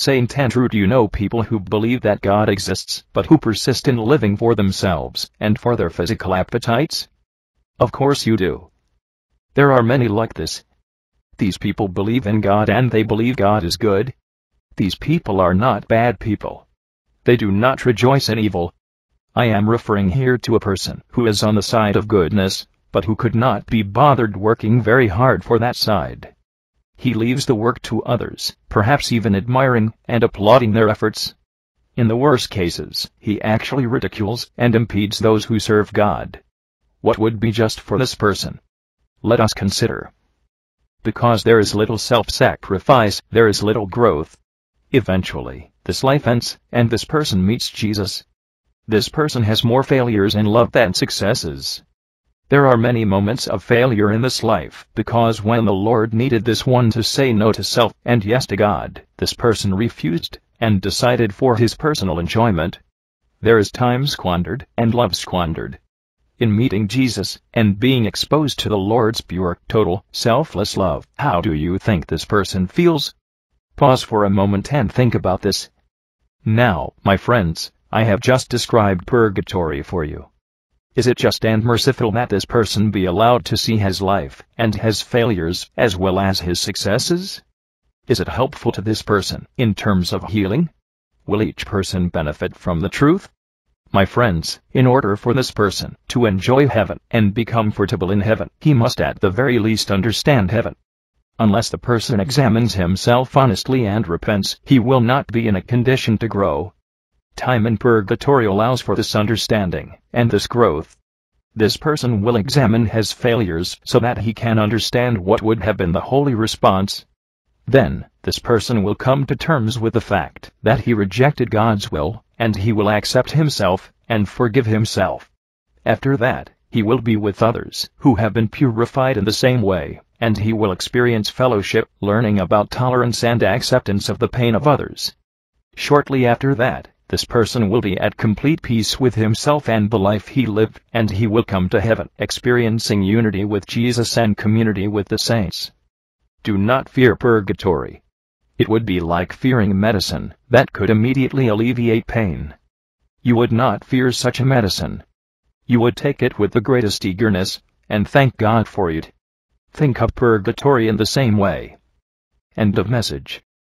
Saint Andrew do you know people who believe that God exists but who persist in living for themselves and for their physical appetites? Of course you do. There are many like this. These people believe in God and they believe God is good. These people are not bad people. They do not rejoice in evil. I am referring here to a person who is on the side of goodness, but who could not be bothered working very hard for that side. He leaves the work to others, perhaps even admiring and applauding their efforts. In the worst cases, he actually ridicules and impedes those who serve God. What would be just for this person? Let us consider. Because there is little self-sacrifice, there is little growth. Eventually, this life ends, and this person meets Jesus. This person has more failures in love than successes. There are many moments of failure in this life, because when the Lord needed this one to say no to self and yes to God, this person refused, and decided for his personal enjoyment. There is time squandered, and love squandered. In meeting Jesus, and being exposed to the Lord's pure, total, selfless love, how do you think this person feels? Pause for a moment and think about this. Now, my friends, I have just described purgatory for you. Is it just and merciful that this person be allowed to see his life and his failures as well as his successes? Is it helpful to this person in terms of healing? Will each person benefit from the truth? My friends, in order for this person to enjoy heaven and be comfortable in heaven, he must at the very least understand heaven. Unless the person examines himself honestly and repents, he will not be in a condition to grow Time in purgatory allows for this understanding and this growth. This person will examine his failures so that he can understand what would have been the holy response. Then, this person will come to terms with the fact that he rejected God's will, and he will accept himself and forgive himself. After that, he will be with others who have been purified in the same way, and he will experience fellowship, learning about tolerance and acceptance of the pain of others. Shortly after that, this person will be at complete peace with himself and the life he lived, and he will come to heaven, experiencing unity with Jesus and community with the saints. Do not fear purgatory. It would be like fearing medicine that could immediately alleviate pain. You would not fear such a medicine. You would take it with the greatest eagerness, and thank God for it. Think of purgatory in the same way. End of message.